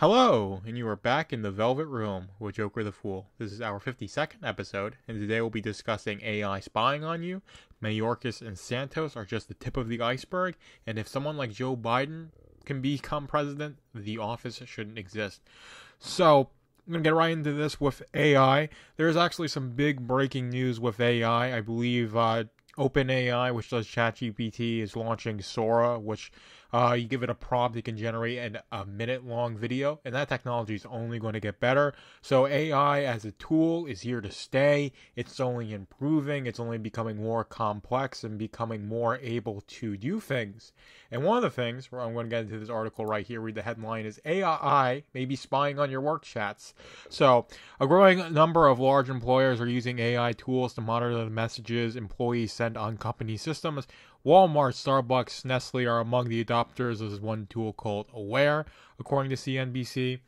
Hello, and you are back in the Velvet Room with Joker the Fool. This is our 52nd episode, and today we'll be discussing AI spying on you. Mayorkas and Santos are just the tip of the iceberg, and if someone like Joe Biden can become president, the office shouldn't exist. So, I'm going to get right into this with AI. There's actually some big breaking news with AI. I believe uh, OpenAI, which does ChatGPT, is launching Sora, which uh, you give it a prompt, it can generate an, a minute long video, and that technology is only going to get better. So, AI as a tool is here to stay. It's only improving, it's only becoming more complex and becoming more able to do things. And one of the things, I'm going to get into this article right here, read the headline, is AI may be spying on your work chats. So, a growing number of large employers are using AI tools to monitor the messages employees send on company systems. Walmart, Starbucks, Nestle are among the adopters. This one tool called Aware, according to CNBC.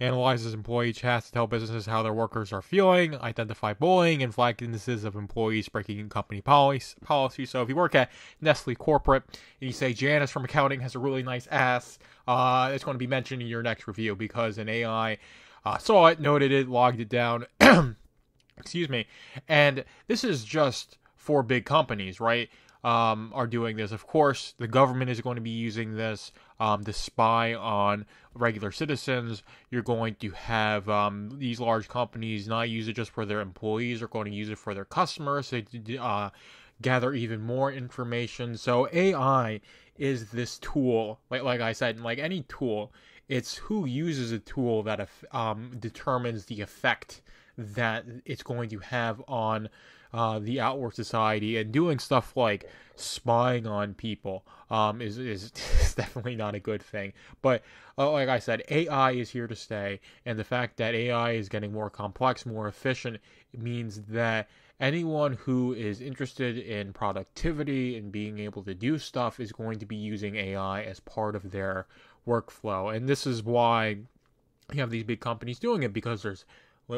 Analyzes employee chats to tell businesses how their workers are feeling, identify bullying, and flag instances of employees breaking company policy. So if you work at Nestle Corporate and you say Janice from accounting has a really nice ass, uh, it's going to be mentioned in your next review because an AI uh, saw it, noted it, logged it down. Excuse me. And this is just for big companies, right? Um, are doing this. Of course, the government is going to be using this um, to spy on regular citizens. You're going to have um, these large companies not use it just for their employees, they're going to use it for their customers. They uh, gather even more information. So AI is this tool, like like I said, like any tool, it's who uses a tool that um, determines the effect that it's going to have on uh, the outward society and doing stuff like spying on people um, is, is, definitely not a good thing. But uh, like I said, AI is here to stay, and the fact that AI is getting more complex, more efficient, means that anyone who is interested in productivity and being able to do stuff is going to be using AI as part of their workflow. And this is why you have these big companies doing it because there's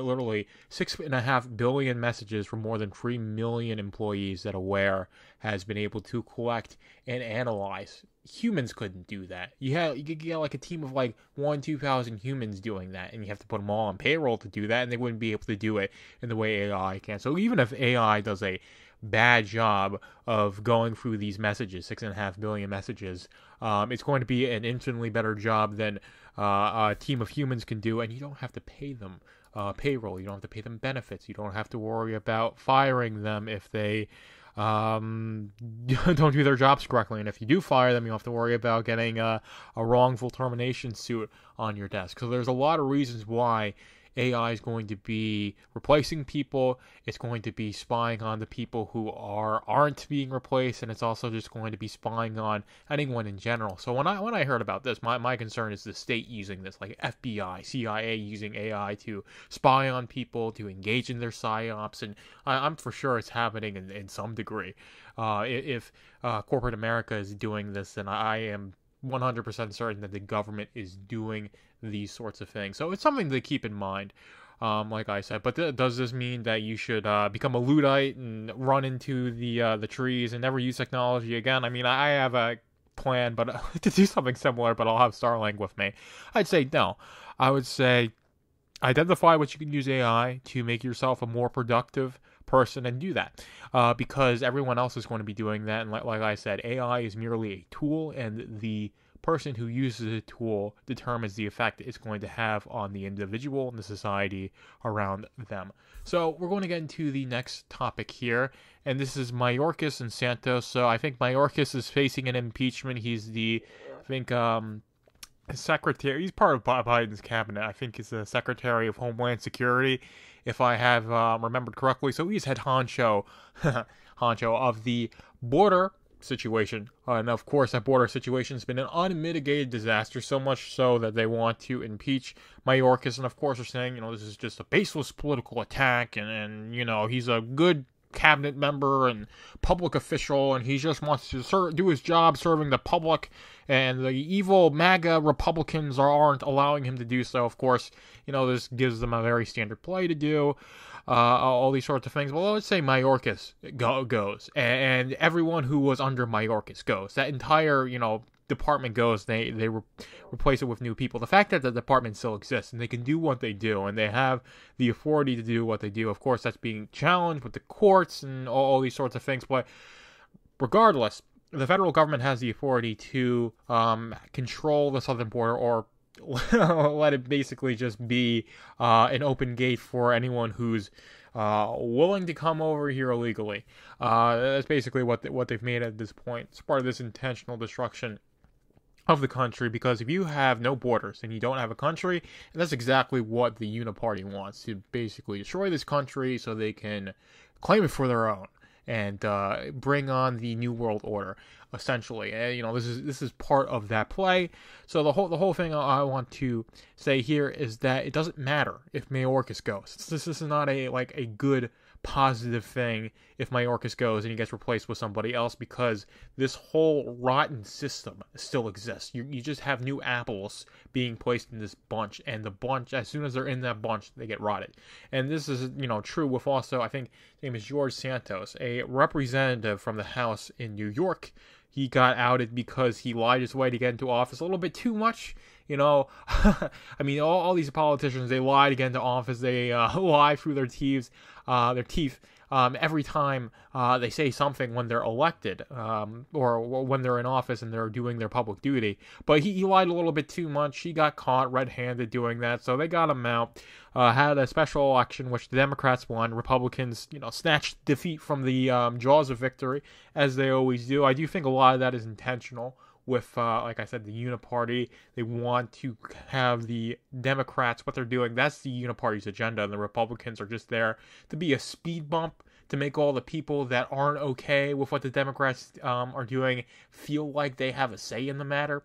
literally six and a half billion messages from more than three million employees that Aware has been able to collect and analyze. Humans couldn't do that. You have you could get like a team of like one, two thousand humans doing that, and you have to put them all on payroll to do that, and they wouldn't be able to do it in the way AI can. So even if AI does a bad job of going through these messages, six and a half billion messages, um, it's going to be an infinitely better job than uh, a team of humans can do, and you don't have to pay them uh, payroll. You don't have to pay them benefits. You don't have to worry about firing them if they um, don't do their jobs correctly. And if you do fire them, you have to worry about getting a, a wrongful termination suit on your desk. So there's a lot of reasons why AI is going to be replacing people. It's going to be spying on the people who are aren't being replaced, and it's also just going to be spying on anyone in general. So when I when I heard about this, my, my concern is the state using this, like FBI, CIA using AI to spy on people, to engage in their psyops, and I, am for sure it's happening in, in some degree. Uh, if uh, corporate America is doing this, then I am 100% certain that the government is doing these sorts of things. So it's something to keep in mind. Um, like I said, but th- does this mean that you should uh, become a luddite and run into the uh, the trees and never use technology again? I mean, I have a plan, but to do something similar, but I'll have Starlink with me. I'd say no. I would say identify what you can use AI to make yourself a more productive person and do that uh, because everyone else is going to be doing that. And like, like I said, AI is merely a tool, and the person who uses the tool determines the effect it's going to have on the individual and the society around them. So we're going to get into the next topic here, and this is Mayorkas and Santos. So I think Mayorkas is facing an impeachment. He's the, I think, um, secretary. He's part of Biden's cabinet. I think he's the Secretary of Homeland Security, if I have uh, remembered correctly. So he's head honcho, honcho of the border situation. Uh, and of course, that border situation has been an unmitigated disaster, so much so that they want to impeach Mayorkas. And of course, they're saying, you know, this is just a baseless political attack, and, and you know, he's a good cabinet member and public official, and he just wants to do his job serving the public. And the evil MAGA Republicans are, aren't allowing him to do so. Of course, you know, this gives them a very standard play to do uh, all these sorts of things. Well, let's say Mayorkas go, goes, and everyone who was under Mayorkas goes. That entire, you know, department goes, they they re- replace it with new people. The fact that the department still exists and they can do what they do and they have the authority to do what they do, of course, that's being challenged with the courts and all, all these sorts of things. But regardless, the federal government has the authority to um, control the southern border or let it basically just be uh, an open gate for anyone who's uh, willing to come over here illegally. Uh, that's basically what what they've made at this point. It's part of this intentional destruction of the country because if you have no borders and you don't have a country, that's exactly what the Uniparty wants to basically destroy this country so they can claim it for their own and uh, bring on the new world order essentially. And, you know this is this is part of that play. So the whole the whole thing i want to say here is that it doesn't matter if mayorkas goes. This is not a like a good positive thing if Mayorkas goes and he gets replaced with somebody else because this whole rotten system still exists. You, you just have new apples being placed in this bunch, and the bunch, as soon as they're in that bunch, they get rotted. And this is, you know, true with also, I think name is George Santos, a representative from the House in New York. He got outed because he lied his way to get into office a little bit too much. You know, I mean, all, all these politicians, they lie to get into office. They uh, lie through their teeth uh, their teeth um, every time uh, they say something when they're elected um, or, or, when they're in office and they're doing their public duty. But he, he lied a little bit too much. He got caught red-handed doing that, so they got him out. Uh, had a special election which the Democrats won. Republicans, you know, snatched defeat from the um, jaws of victory as they always do. I do think a lot of that is intentional with, uh, like I said, the Uniparty. They want to have the Democrats, what they're doing, that's the Uniparty's agenda, and the Republicans are just there to be a speed bump to make all the people that aren't okay with what the Democrats um, are doing feel like they have a say in the matter.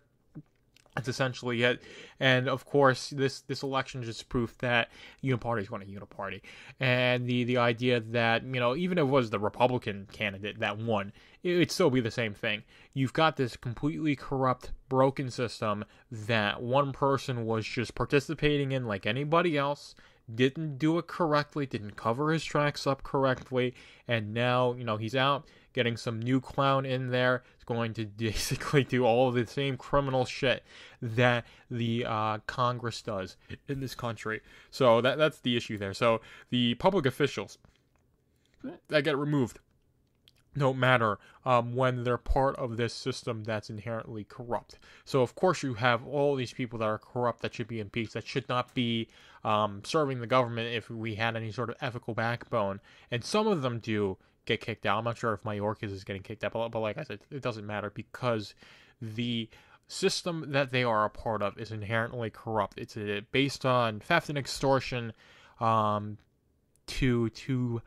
That's essentially it. And of course, this this election just proof that uniparties want a uniparty, and the the idea that you know even if it was the Republican candidate that won, it would still be the same thing. You've got this completely corrupt, broken system that one person was just participating in like anybody else didn't do it correctly, didn't cover his tracks up correctly, and now, you know, he's out getting some new clown in there. Is going to basically do all the same criminal shit that the uh, Congress does in this country. So that that's the issue there. So the public officials that get removed no matter um, when they're part of this system that's inherently corrupt. So, of course, you have all these people that are corrupt that should be impeached, that should not be um, serving the government if we had any sort of ethical backbone. And some of them do get kicked out. I'm not sure if Mayorkas is getting kicked out, but, but like I said, it doesn't matter because the system that they are a part of is inherently corrupt. It's uh, based on theft and extortion um, to to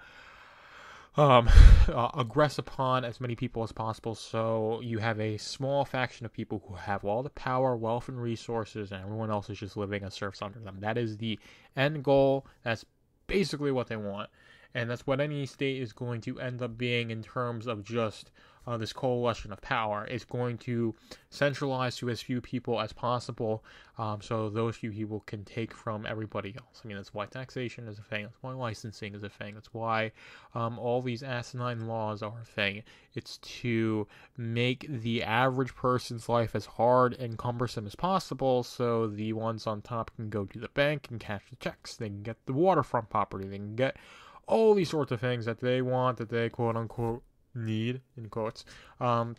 um, uh, aggress upon as many people as possible. So you have a small faction of people who have all the power, wealth, and resources, and everyone else is just living as serfs under them. That is the end goal. That's basically what they want. And that's what any state is going to end up being in terms of just uh, this coalition of power is going to centralize to as few people as possible um, so those few people can take from everybody else. I mean, that's why taxation is a thing, that's why licensing is a thing, that's why um, all these asinine laws are a thing. It's to make the average person's life as hard and cumbersome as possible so the ones on top can go to the bank and cash the checks, they can get the waterfront property, they can get all these sorts of things that they want, that they quote unquote need in quotes. Um,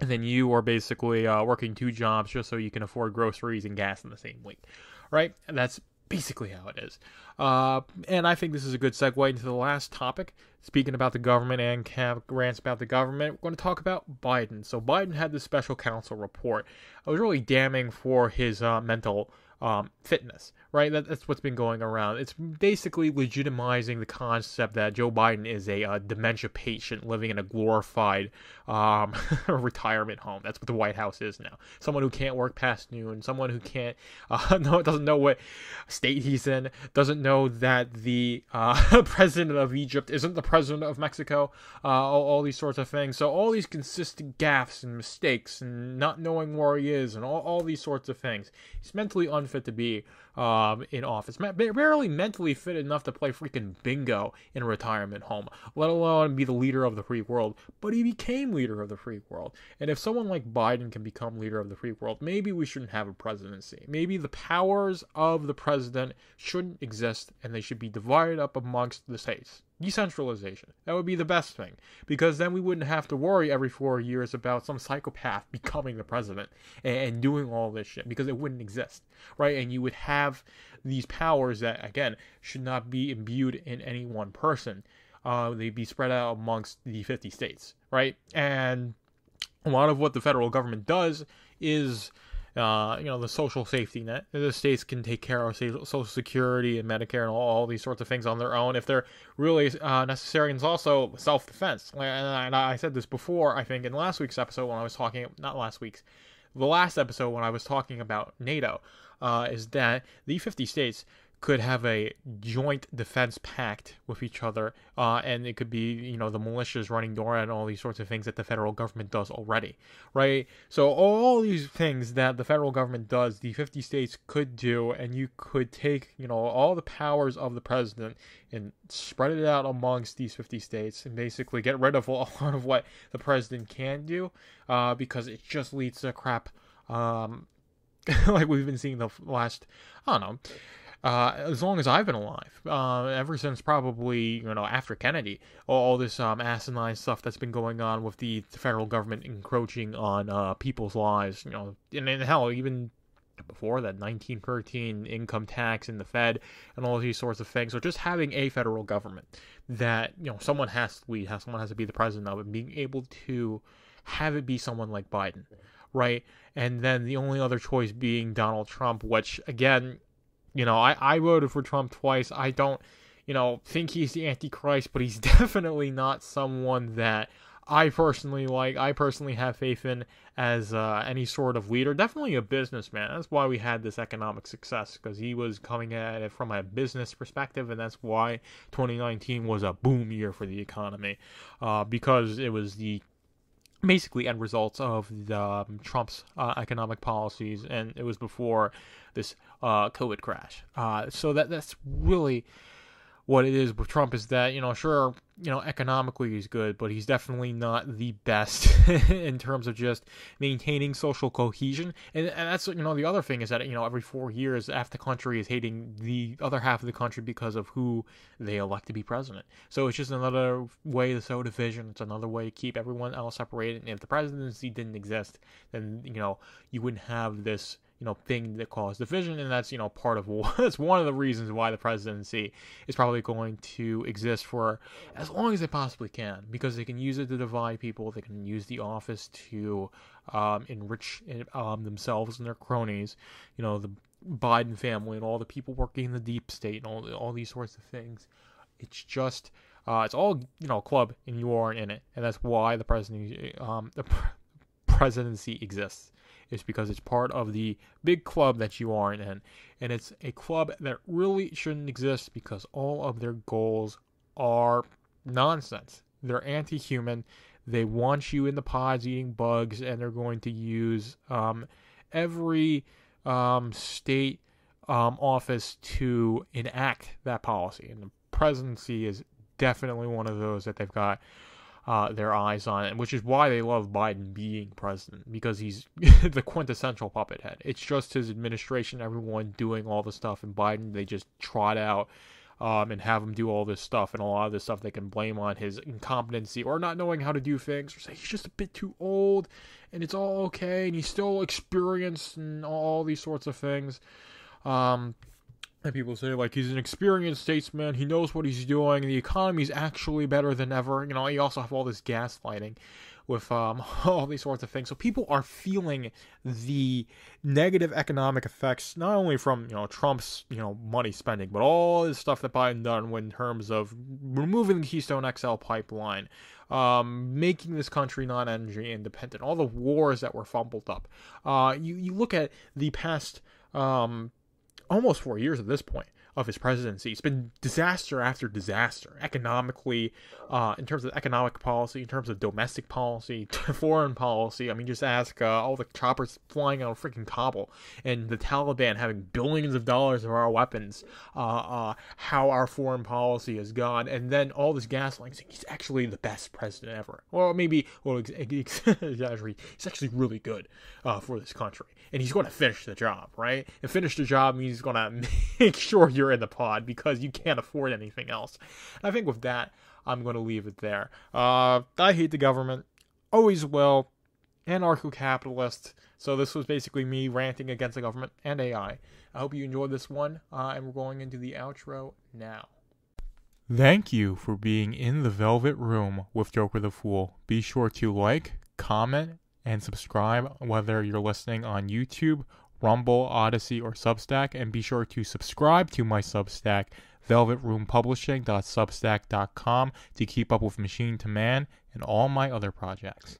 and then you are basically uh, working two jobs just so you can afford groceries and gas in the same week, right? And that's basically how it is. Uh, and I think this is a good segue into the last topic. Speaking about the government and Camp rants about the government, we're going to talk about Biden. So Biden had this special counsel report. It was really damning for his uh, mental um, fitness, right? That, that's what's been going around. It's basically legitimizing the concept that Joe Biden is a uh, dementia patient living in a glorified um, retirement home. That's what the White House is now. Someone who can't work past noon, someone who can't, uh, no, doesn't know what state he's in, doesn't know that the uh, president of Egypt isn't the president of Mexico, uh, all, all, these sorts of things. So all these consistent gaffes and mistakes and not knowing where he is and all, all these sorts of things. He's mentally unfit to be um, in office, barely mentally fit enough to play freaking bingo in a retirement home, let alone be the leader of the free world. But he became leader of the free world. And if someone like Biden can become leader of the free world, maybe we shouldn't have a presidency. Maybe the powers of the president shouldn't exist and they should be divided up amongst the states. Decentralization. That would be the best thing. Because then we wouldn't have to worry every four years about some psychopath becoming the president and, doing all this shit because it wouldn't exist. Right? And you would have these powers that, again, should not be imbued in any one person. Uh, they'd be spread out amongst the 50 states. Right? And a lot of what the federal government does is uh, you know, the social safety net. The states can take care of Social Security and Medicare and all, all, these sorts of things on their own if they're really uh, necessary. And it's also self defense. And I said this before, I think, in last week's episode when I was talking, not last week's, the last episode when I was talking about NATO, uh, is that the 50 states could have a joint defense pact with each other, uh, and it could be, you know, the militias running DORA and all these sorts of things that the federal government does already, right? So all these things that the federal government does, the 50 states could do, and you could take, you know, all the powers of the president and spread it out amongst these 50 states and basically get rid of a lot of what the president can do, uh, because it just leads to crap, um, like we've been seeing the last, I don't know uh, as long as I've been alive, uh, ever since probably you know after Kennedy, all this um, asinine stuff that's been going on with the federal government encroaching on uh, people's lives, you know, and, and hell, even before that 1913 income tax and the Fed and all these sorts of things. So just having a federal government that you know someone has to lead, has someone has to be the president of, and being able to have it be someone like Biden, right? And then the only other choice being Donald Trump, which again you know, I, I voted for Trump twice. I don't, you know, think he's the Antichrist, but he's definitely not someone that I personally like. I personally have faith in as uh, any sort of leader. Definitely a businessman. That's why we had this economic success because he was coming at it from a business perspective, and that's why 2019 was a boom year for the economy uh, because it was the basically end results of the, um, Trump's uh, economic policies, and it was before this uh, COVID crash. Uh, so that that's really what it is with Trump is that you know sure you know economically he's good, but he's definitely not the best in terms of just maintaining social cohesion. And, and that's you know the other thing is that you know every four years half the country is hating the other half of the country because of who they elect to be president. So it's just another way to sow division. It's another way to keep everyone else separated. And if the presidency didn't exist, then you know you wouldn't have this you know thing that caused division and that's you know part of that's one of the reasons why the presidency is probably going to exist for as long as they possibly can because they can use it to divide people they can use the office to um, enrich um, themselves and their cronies you know the biden family and all the people working in the deep state and all, all these sorts of things. It's just uh, it's all you know club and you aren't in it and that's why the presidency um, the presidency exists is because it's part of the big club that you aren't in. And it's a club that really shouldn't exist because all of their goals are nonsense. They're anti human. They want you in the pods eating bugs, and they're going to use um, every um, state um, office to enact that policy. And the presidency is definitely one of those that they've got uh, their eyes on it, which is why they love Biden being president because he's the quintessential puppet head. It's just his administration, everyone doing all the stuff, and Biden they just trot out um, and have him do all this stuff, and a lot of this stuff they can blame on his incompetency or not knowing how to do things, or say he's just a bit too old, and it's all okay, and he's still experienced and all these sorts of things. Um, and people say like he's an experienced statesman, he knows what he's doing, the economy's actually better than ever. You know, you also have all this gaslighting with um, all these sorts of things. So people are feeling the negative economic effects not only from you know Trump's you know money spending, but all this stuff that Biden done in terms of removing the Keystone XL pipeline, um, making this country non-energy independent, all the wars that were fumbled up. Uh, you you look at the past um, almost four years at this point of his presidency. It's been disaster after disaster, economically, uh, in terms of economic policy, in terms of domestic policy, foreign policy. I mean, just ask uh, all the choppers flying out of freaking Kabul and the Taliban having billions of dollars of our weapons, uh, uh, how our foreign policy has gone, and then all this gaslighting he's actually the best president ever. Well, maybe, well, he's actually really good uh, for this country, and he's going to finish the job, right? And finish the job means he's going to make sure you're in the pod because you can't afford anything else. I think with that, I'm going to leave it there. Uh, I hate the government, always will, anarcho-capitalist. So this was basically me ranting against the government and AI. I hope you enjoyed this one, uh, and we're going into the outro now. Thank you for being in the Velvet Room with Joker the Fool. Be sure to like, comment, and subscribe whether you're listening on YouTube, Rumble, Odysee, or Substack. And be sure to subscribe to my Substack, velvetroompublishing.substack.com, to keep up with Machine to Man and all my other projects.